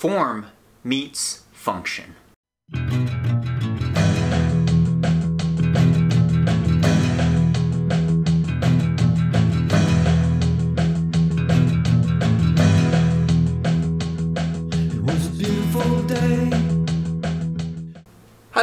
form meets function.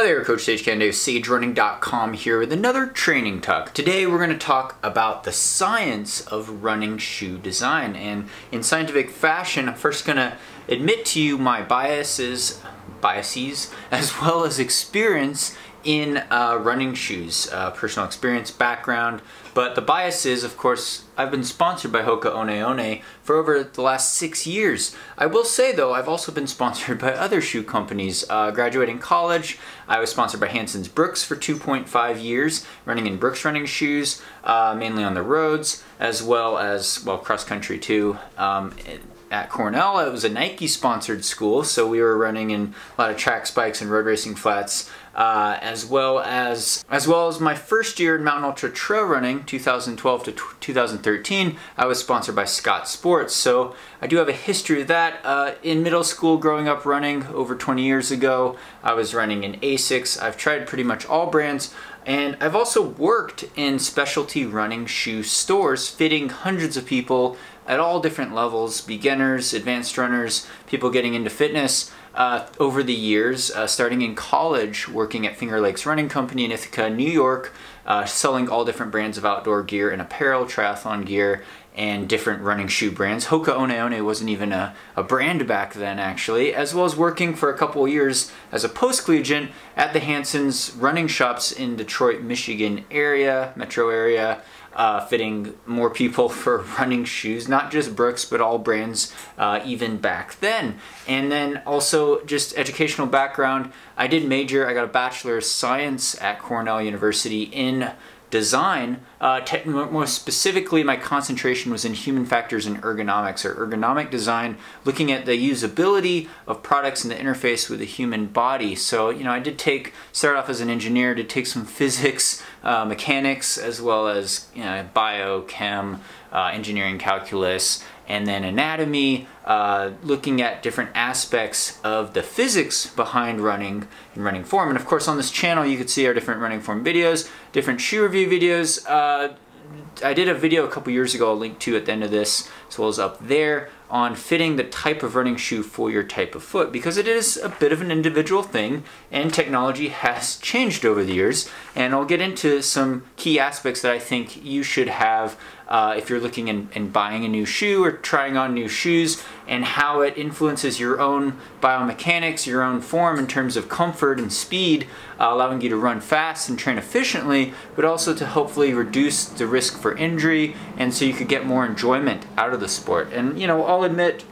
There, Coach Sage Canaday, SageRunning.com here with another training talk. Today we're going to talk about the science of running shoe design. And in scientific fashion, I'm first going to admit to you my biases, biases, as well as experience in uh, running shoes, uh, personal experience, background, but the bias is, of course, I've been sponsored by Hoka One One for over the last six years. I will say though, I've also been sponsored by other shoe companies. Uh, graduating college, I was sponsored by Hanson's Brooks for 2.5 years, running in Brooks running shoes, uh, mainly on the roads, as well as, well, cross country too. Um, at Cornell, it was a Nike sponsored school, so we were running in a lot of track spikes and road racing flats, uh, as well as as well as my first year in Mountain Ultra Trail Running, 2012 to 2013. I was sponsored by Scott Sports, so I do have a history of that. Uh, in middle school, growing up running over 20 years ago, I was running in Asics. I've tried pretty much all brands. And I've also worked in specialty running shoe stores, fitting hundreds of people at all different levels, beginners, advanced runners, people getting into fitness. Uh, over the years, uh, starting in college, working at Finger Lakes Running Company in Ithaca, New York, uh, selling all different brands of outdoor gear and apparel, triathlon gear, and different running shoe brands. Hoka One One wasn't even a, a brand back then, actually, as well as working for a couple years as a post-collegiate at the Hanson's running shops in Detroit, Michigan area, metro area, uh, fitting more people for running shoes, not just Brooks, but all brands uh, even back then. And then also just educational background. I did major, I got a Bachelor of Science at Cornell University in design, uh, more specifically, my concentration was in human factors and ergonomics or ergonomic design, looking at the usability of products and the interface with the human body. So, you know, I did take, start off as an engineer, to take some physics, uh, mechanics, as well as you know, bio, chem, uh, engineering calculus, and then anatomy, uh, looking at different aspects of the physics behind running and running form. And of course on this channel you can see our different running form videos, different shoe review videos. Uh, I did a video a couple years ago I'll link to at the end of this as well as up there on fitting the type of running shoe for your type of foot because it is a bit of an individual thing and technology has changed over the years. And I'll get into some key aspects that I think you should have uh, if you're looking in, in buying a new shoe or trying on new shoes and how it influences your own biomechanics, your own form in terms of comfort and speed, uh, allowing you to run fast and train efficiently, but also to hopefully reduce the risk for injury and so you could get more enjoyment out of the sport. And you know, I'll admit,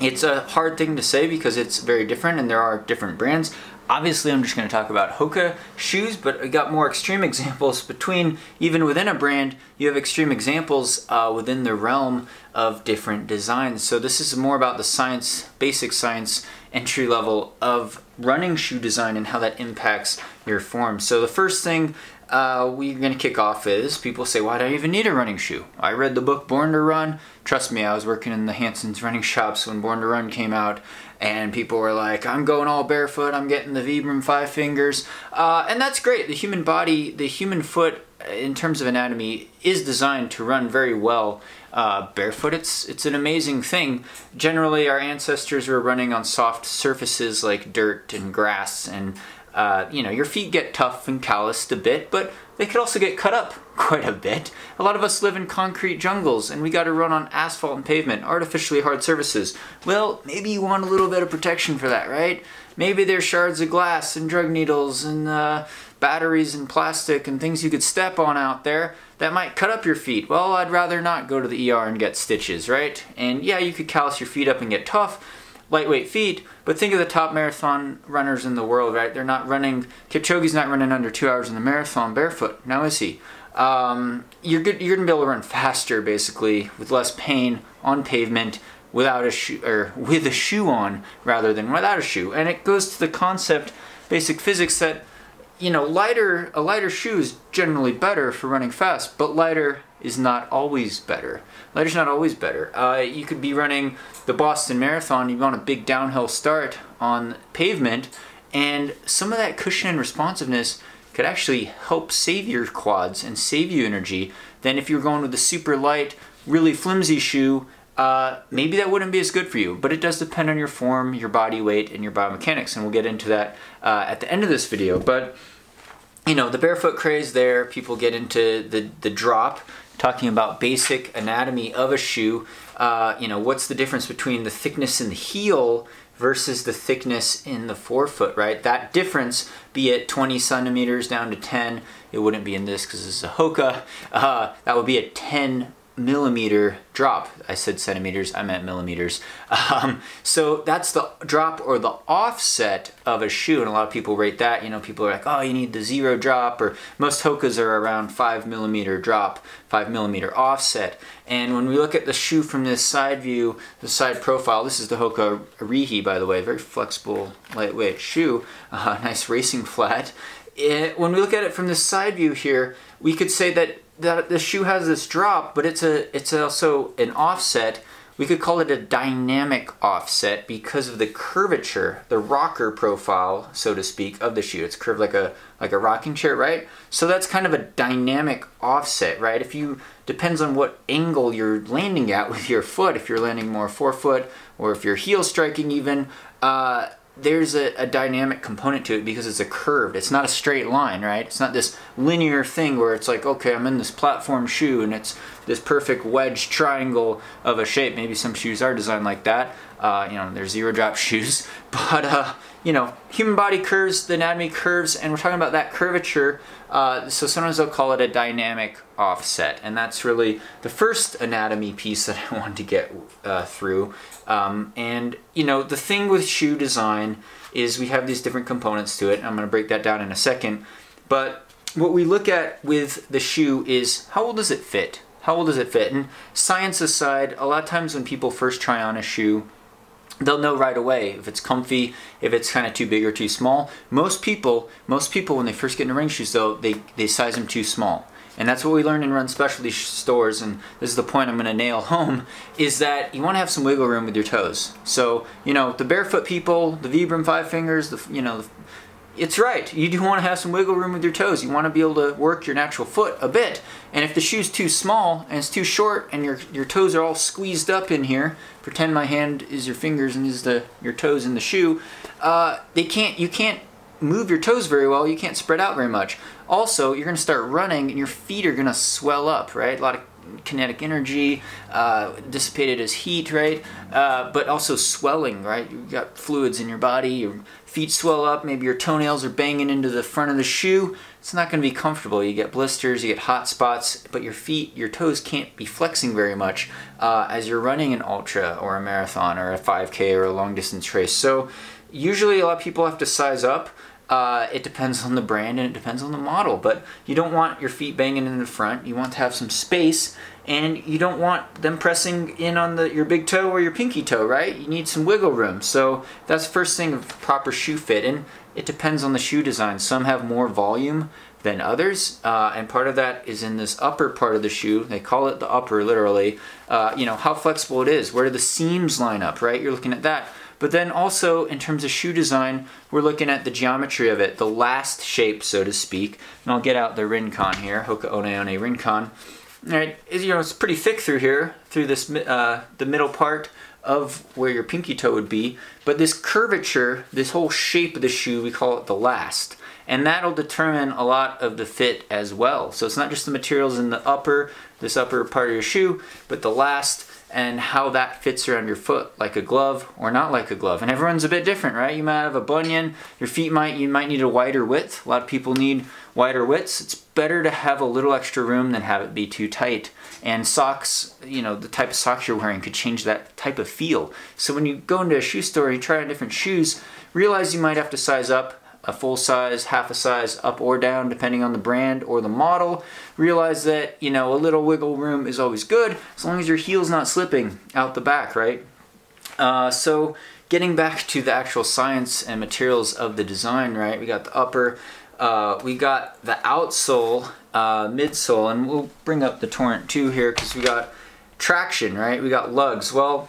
it's a hard thing to say because it's very different and there are different brands. Obviously, I'm just going to talk about Hoka shoes, but I got more extreme examples between, even within a brand, you have extreme examples uh, within the realm of different designs. So this is more about the science, basic science, entry level of running shoe design and how that impacts your form. So the first thing uh, we're going to kick off is people say, why do I even need a running shoe? I read the book Born to Run. Trust me, I was working in the Hanson's running shops when Born to Run came out, and people were like, I'm going all barefoot, I'm getting the Vibram Five Fingers. Uh, and that's great. The human body, the human foot, in terms of anatomy, is designed to run very well uh, barefoot. It's, it's an amazing thing. Generally, our ancestors were running on soft surfaces like dirt and grass and uh, you know, your feet get tough and calloused a bit, but they could also get cut up quite a bit. A lot of us live in concrete jungles and we got to run on asphalt and pavement, artificially hard surfaces. Well, maybe you want a little bit of protection for that, right? Maybe there's shards of glass and drug needles and uh, batteries and plastic and things you could step on out there that might cut up your feet. Well, I'd rather not go to the ER and get stitches, right? And yeah, you could callus your feet up and get tough, lightweight feet, but think of the top marathon runners in the world, right? They're not running, Kipchoge's not running under two hours in the marathon barefoot, now is he? Um, you're, good, you're gonna be able to run faster, basically, with less pain on pavement, without a shoe, or with a shoe on, rather than without a shoe. And it goes to the concept, basic physics, that you know, lighter a lighter shoe is generally better for running fast, but lighter is not always better. Lighter's not always better. Uh, you could be running the Boston Marathon, you want a big downhill start on pavement, and some of that cushion and responsiveness could actually help save your quads and save you energy than if you're going with a super light, really flimsy shoe uh, maybe that wouldn't be as good for you, but it does depend on your form, your body weight, and your biomechanics, and we'll get into that uh, at the end of this video. But, you know, the barefoot craze there, people get into the, the drop, talking about basic anatomy of a shoe. Uh, you know, what's the difference between the thickness in the heel versus the thickness in the forefoot, right? That difference, be it 20 centimeters down to 10, it wouldn't be in this because this is a Hoka, uh, that would be a 10 millimeter drop. I said centimeters, I meant millimeters. Um, so that's the drop or the offset of a shoe, and a lot of people rate that. You know, people are like, oh, you need the zero drop, or most Hokas are around five millimeter drop, five millimeter offset. And when we look at the shoe from this side view, the side profile, this is the Hoka Arihi, by the way, very flexible, lightweight shoe, uh, nice racing flat. It, when we look at it from the side view here, we could say that that the shoe has this drop, but it's a it's also an offset. We could call it a dynamic offset because of the curvature, the rocker profile, so to speak, of the shoe. It's curved like a like a rocking chair, right? So that's kind of a dynamic offset, right? If you depends on what angle you're landing at with your foot. If you're landing more forefoot, or if you're heel striking even, uh, there's a, a, dynamic component to it because it's a curved. It's not a straight line, right? It's not this linear thing where it's like, okay, I'm in this platform shoe and it's this perfect wedge triangle of a shape. Maybe some shoes are designed like that. Uh, you know, they're zero drop shoes. But, uh, you know, human body curves, the anatomy curves, and we're talking about that curvature. Uh, so sometimes they'll call it a dynamic offset. And that's really the first anatomy piece that I wanted to get uh, through. Um, and, you know, the thing with shoe design is we have these different components to it. I'm going to break that down in a second. But what we look at with the shoe is how well does it fit? How well does it fit? And science aside, a lot of times when people first try on a shoe, they'll know right away if it's comfy, if it's kind of too big or too small. Most people, most people when they first get into running shoes though, they, they size them too small. And that's what we learn in run specialty stores, and this is the point I'm going to nail home, is that you want to have some wiggle room with your toes. So, you know, the barefoot people, the Vibram Five Fingers, the, you know, it's right. You do want to have some wiggle room with your toes. You want to be able to work your natural foot a bit. And if the shoe's too small and it's too short and your, your toes are all squeezed up in here, pretend my hand is your fingers and is the your toes in the shoe, uh, they can't you can't move your toes very well, you can't spread out very much. Also, you're going to start running and your feet are going to swell up, right? A lot of kinetic energy uh, dissipated as heat, right? Uh, but also swelling, right? You've got fluids in your body, your feet swell up, maybe your toenails are banging into the front of the shoe. It's not going to be comfortable. You get blisters, you get hot spots, but your feet, your toes can't be flexing very much uh, as you're running an ultra or a marathon or a 5K or a long distance race. So usually a lot of people have to size up. Uh, it depends on the brand and it depends on the model, but you don't want your feet banging in the front. You want to have some space, and you don't want them pressing in on the your big toe or your pinky toe, right? You need some wiggle room. So that's the first thing of proper shoe fit, and it depends on the shoe design. Some have more volume than others, uh, and part of that is in this upper part of the shoe. They call it the upper, literally. Uh, you know how flexible it is. Where do the seams line up, right? You're looking at that. But then also in terms of shoe design, we're looking at the geometry of it, the last shape, so to speak. And I'll get out the Rincon here, Hoka One One Rincon. All right, you know, it's pretty thick through here, through this uh, the middle part of where your pinky toe would be. But this curvature, this whole shape of the shoe, we call it the last. And that'll determine a lot of the fit as well. So it's not just the materials in the upper, this upper part of your shoe, but the last and how that fits around your foot, like a glove or not like a glove. And everyone's a bit different, right? You might have a bunion, your feet might, you might need a wider width. A lot of people need wider widths. It's better to have a little extra room than have it be too tight. And socks, you know, the type of socks you're wearing could change that type of feel. So when you go into a shoe store you try on different shoes, realize you might have to size up a full size, half a size up or down depending on the brand or the model. Realize that, you know, a little wiggle room is always good as long as your heel's not slipping out the back, right? Uh, so getting back to the actual science and materials of the design, right? We got the upper, uh, we got the outsole, uh, midsole, and we'll bring up the Torrent 2 here because we got traction, right? We got lugs. Well,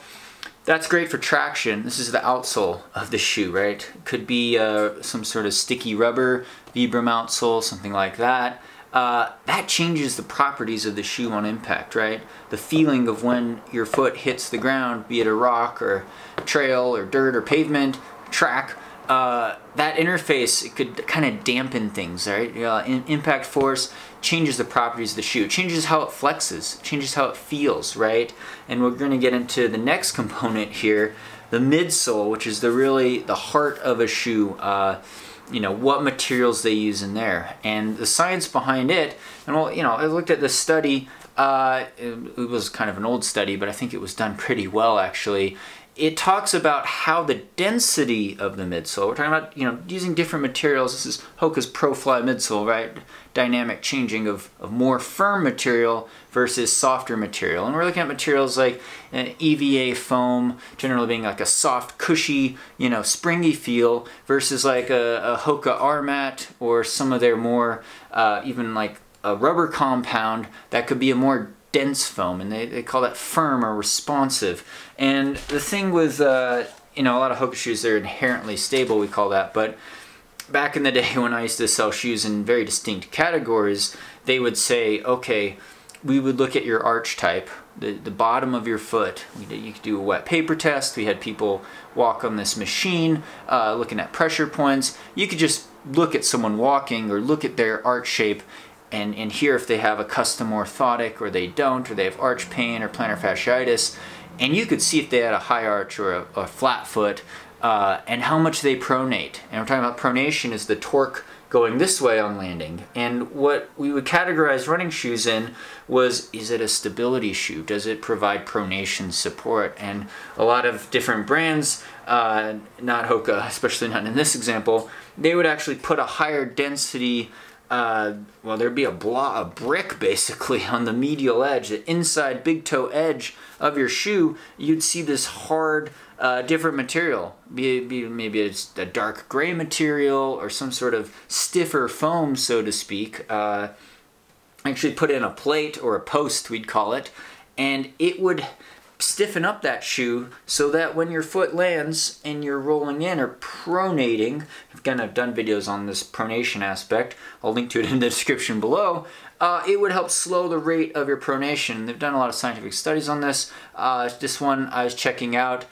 that's great for traction. This is the outsole of the shoe, right? Could be uh, some sort of sticky rubber, Vibram outsole, something like that. Uh, that changes the properties of the shoe on impact, right? The feeling of when your foot hits the ground, be it a rock or trail or dirt or pavement, track, uh, that interface it could kind of dampen things, right? Uh, impact force changes the properties of the shoe, changes how it flexes, changes how it feels, right? And we're going to get into the next component here, the midsole, which is the really the heart of a shoe. Uh, you know what materials they use in there and the science behind it. And well, you know, I looked at this study. Uh, it was kind of an old study, but I think it was done pretty well actually it talks about how the density of the midsole, we're talking about, you know, using different materials. This is Hoka's ProFly midsole, right? Dynamic changing of, of more firm material versus softer material. And we're looking at materials like an EVA foam, generally being like a soft, cushy, you know, springy feel versus like a, a Hoka R-Mat or some of their more, uh, even like a rubber compound that could be a more dense foam, and they, they call that firm or responsive. And the thing with, uh, you know, a lot of Hoka shoes, they're inherently stable, we call that, but back in the day when I used to sell shoes in very distinct categories, they would say, okay, we would look at your arch type, the, the bottom of your foot. Did, you could do a wet paper test. We had people walk on this machine uh, looking at pressure points. You could just look at someone walking or look at their arch shape and, here if they have a custom orthotic or they don't, or they have arch pain or plantar fasciitis, and you could see if they had a high arch or a, a flat foot, uh, and how much they pronate. And we're talking about pronation is the torque going this way on landing. And what we would categorize running shoes in was, is it a stability shoe? Does it provide pronation support? And a lot of different brands, uh, not Hoka, especially not in this example, they would actually put a higher density uh, well, there'd be a block, a brick basically on the medial edge, the inside big toe edge of your shoe. You'd see this hard, uh, different material. Be, be maybe it's a dark gray material or some sort of stiffer foam, so to speak. Uh, actually, put in a plate or a post, we'd call it, and it would stiffen up that shoe so that when your foot lands and you're rolling in or pronating, again I've done videos on this pronation aspect, I'll link to it in the description below, uh, it would help slow the rate of your pronation. They've done a lot of scientific studies on this. Uh, this one I was checking out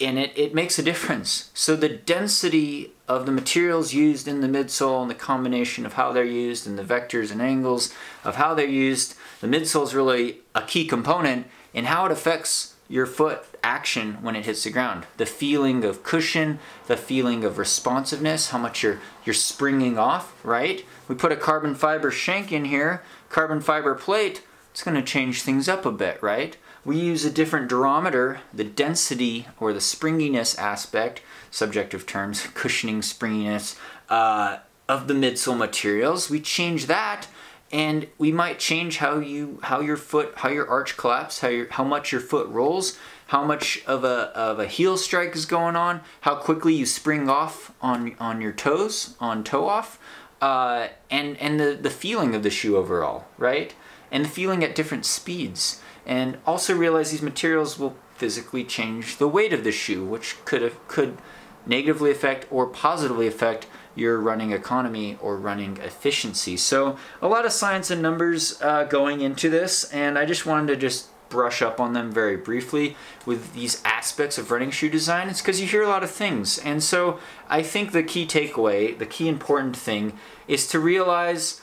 and it, it makes a difference. So the density of the materials used in the midsole and the combination of how they're used and the vectors and angles of how they're used, the midsole is really a key component in how it affects your foot action when it hits the ground. The feeling of cushion, the feeling of responsiveness, how much you're, you're springing off, right? We put a carbon fiber shank in here, carbon fiber plate, it's gonna change things up a bit, right? We use a different durometer, the density or the springiness aspect, subjective terms, cushioning, springiness, uh, of the midsole materials. We change that and we might change how you how your foot how your arch collapse how your how much your foot rolls how much of a of a heel strike is going on how quickly you spring off on on your toes on toe off uh, and and the the feeling of the shoe overall right? And the feeling at different speeds. And also realize these materials will physically change the weight of the shoe which could have, could negatively affect or positively affect your running economy or running efficiency. So a lot of science and numbers uh, going into this, and I just wanted to just brush up on them very briefly with these aspects of running shoe design. It's because you hear a lot of things. And so I think the key takeaway, the key important thing is to realize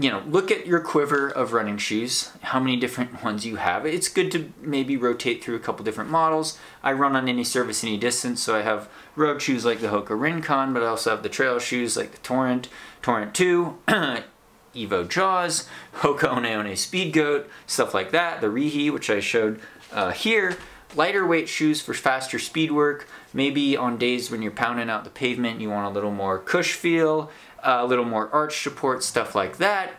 you know, look at your quiver of running shoes, how many different ones you have. It's good to maybe rotate through a couple different models. I run on any surface, any distance, so I have road shoes like the Hoka Rincon, but I also have the trail shoes like the Torrent, Torrent 2, Evo Jawz, Hoka One Speed Goat, stuff like that, the Rehi, which I showed uh, here. Lighter weight shoes for faster speed work. Maybe on days when you're pounding out the pavement, you want a little more cush feel a little more arch support, stuff like that.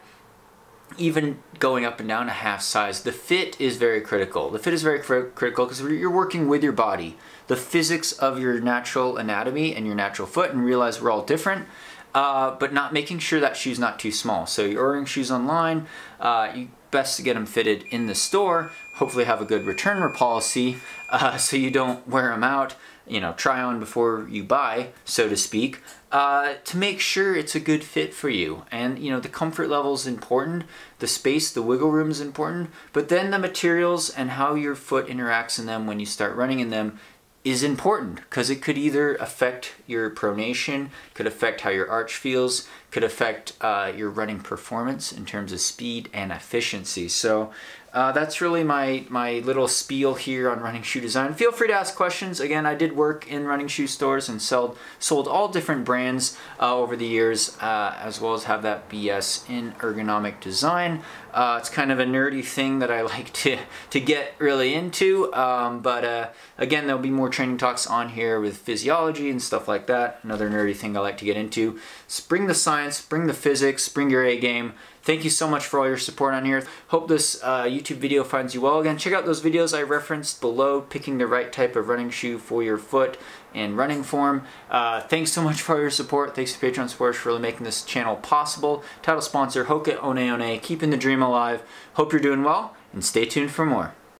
Even going up and down a half size, the fit is very critical. The fit is very cr critical because you're working with your body. The physics of your natural anatomy and your natural foot and realize we're all different. uh, but not making sure that shoe's not too small. So you're ordering shoes online, uh, you best to get them fitted in the store. Hopefully have a good return policy uh, so you don't wear them out. You know, try on before you buy, so to speak, uh, to make sure it's a good fit for you. And you know, the comfort level is important, the space, the wiggle room is important, but then the materials and how your foot interacts in them when you start running in them is important because it could either affect your pronation, could affect how your arch feels, could affect uh, your running performance in terms of speed and efficiency. So uh, that's really my, my little spiel here on running shoe design. Feel free to ask questions. Again, I did work in running shoe stores and sold, sold all different brands uh, over the years, uh, as well as have that BS in ergonomic design. Uh, it's kind of a nerdy thing that I like to, to get really into, um, but uh, again, there'll be more training talks on here with physiology and stuff like that. Another nerdy thing I like to get into. Bring the science, bring the physics, bring your A game. Thank you so much for all your support on here. Hope this uh, YouTube video finds you well. Again, check out those videos I referenced below, picking the right type of running shoe for your foot and running form. Uh, thanks so much for all your support. Thanks to Patreon supporters for really making this channel possible. Title sponsor, Hoka One One, keeping the dream alive. Hope you're doing well, and stay tuned for more.